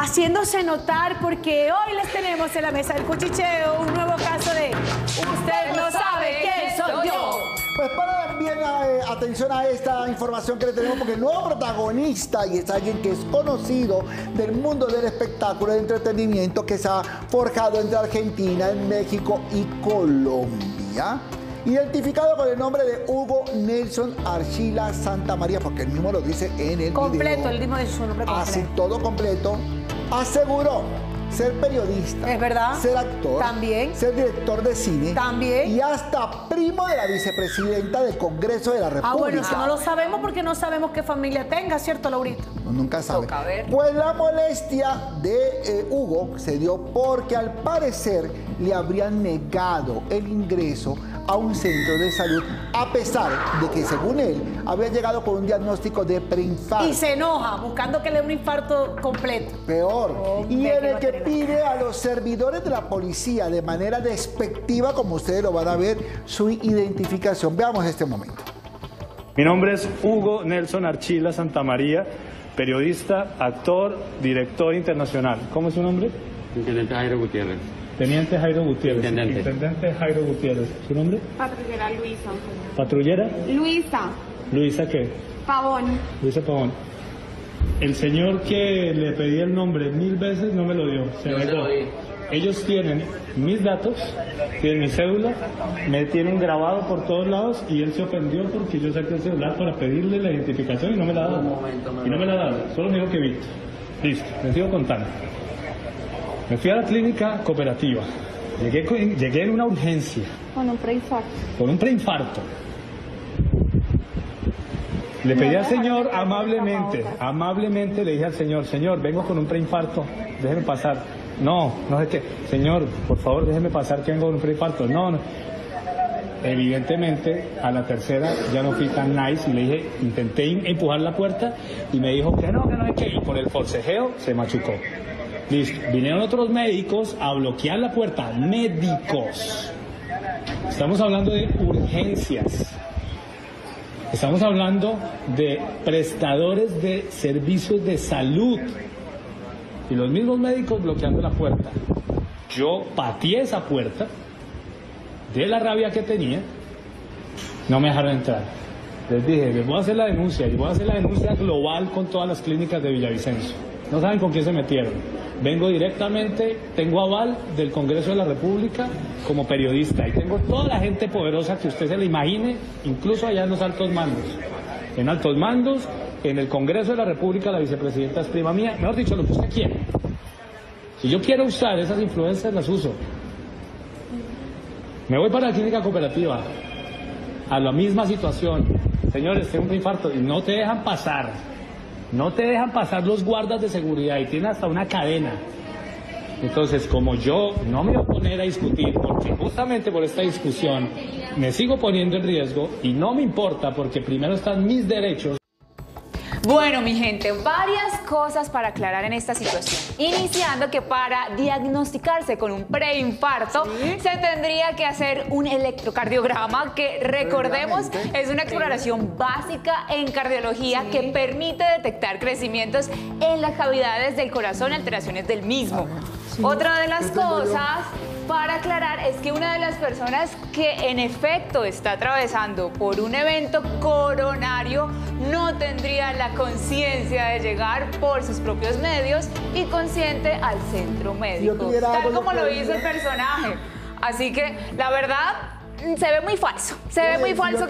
haciéndose notar porque hoy les tenemos en la mesa del cuchicheo un nuevo caso de Usted no sabe quién soy yo. Pues para bien eh, atención a esta información que le tenemos, porque el nuevo protagonista y es alguien que es conocido del mundo del espectáculo, del entretenimiento, que se ha forjado entre Argentina, México y Colombia. Identificado con el nombre de Hugo Nelson Archila Santa María, porque él mismo lo dice en el Completo, video. el mismo de su nombre completo. Así todo completo. Aseguró ser periodista. Es verdad. Ser actor. También. Ser director de cine. También. Y hasta primo de la vicepresidenta del Congreso de la República. Ah, bueno, eso no lo sabemos porque no sabemos qué familia tenga, ¿cierto, Laurita? Uno nunca sabe. Pues la molestia de eh, Hugo se dio porque al parecer le habrían negado el ingreso a un centro de salud a pesar de que según él había llegado con un diagnóstico de preinfarto. Y se enoja buscando que le dé un infarto completo. Peor. Hombre, y en el que pide a los servidores de la policía de manera despectiva, como ustedes lo van a ver, su identificación. Veamos este momento. Mi nombre es Hugo Nelson Archila Santamaría, periodista, actor, director internacional. ¿Cómo es su nombre? Intendente Jairo Gutiérrez. Teniente Jairo Gutiérrez. Intendente. Intendente Jairo Gutiérrez. ¿Su nombre? Patrullera Luisa. ¿Patrullera? Luisa Luisa qué? Pavón. Luisa Pavón. El señor que le pedí el nombre mil veces no me lo dio. Se negó. lo di. Ellos tienen mis datos, tienen mi cédula, me tienen grabado por todos lados y él se ofendió porque yo saqué el celular para pedirle la identificación y no me la ha dado. Me y no me la ha dado, solo me dijo que Víctor. Listo, me sigo contando. Me fui a la clínica cooperativa. Llegué, en una urgencia, Con un preinfarto. con un preinfarto. Le pedí al señor amablemente, amablemente le dije al señor, señor, vengo con un preinfarto, déjeme pasar. No, no sé qué. Señor, por favor, déjeme pasar que vengo con un preinfarto. No, no. Evidentemente, a la tercera ya no fui tan nice y le dije, intenté em- empujar la puerta y me dijo que no, que no sé qué. Y por el forcejeo se machucó. Listo. Vinieron otros médicos a bloquear la puerta. Médicos. Estamos hablando de urgencias. Estamos hablando de prestadores de servicios de salud. Y los mismos médicos bloqueando la puerta. Yo pateé esa puerta de la rabia que tenía. No me dejaron entrar. Les dije, les voy a hacer la denuncia y voy a hacer la denuncia global con todas las clínicas de Villavicencio. No saben con quién se metieron. Vengo directamente, tengo aval del Congreso de la República como periodista y tengo toda la gente poderosa que usted se le imagine, incluso allá en los altos mandos. En altos mandos, en el Congreso de la República, la vicepresidenta es prima mía, mejor dicho, lo que usted quiera. Si yo quiero usar esas influencias, las uso. Me voy para la clínica cooperativa, a la misma situación. Señores, tengo un infarto y no te dejan pasar. No te dejan pasar los guardas de seguridad y tienen hasta una cadena. Entonces, como yo no me voy a poner a discutir, porque justamente por esta discusión me sigo poniendo en riesgo y no me importa porque primero están mis derechos. Bueno, mi gente, varias cosas para aclarar en esta situación. Iniciando que para diagnosticarse con un preinfarto se tendría que hacer un electrocardiograma que recordemos es una exploración básica en cardiología que permite detectar crecimientos en las cavidades del corazón y alteraciones del mismo. Otra de las cosas para aclarar es que una de las personas que en efecto está atravesando por un evento coronario no tendría la conciencia de llegar por sus propios medios y consciente al centro médico, tal como lo hizo el personaje. Así que la verdad se ve muy falso, se ve muy falso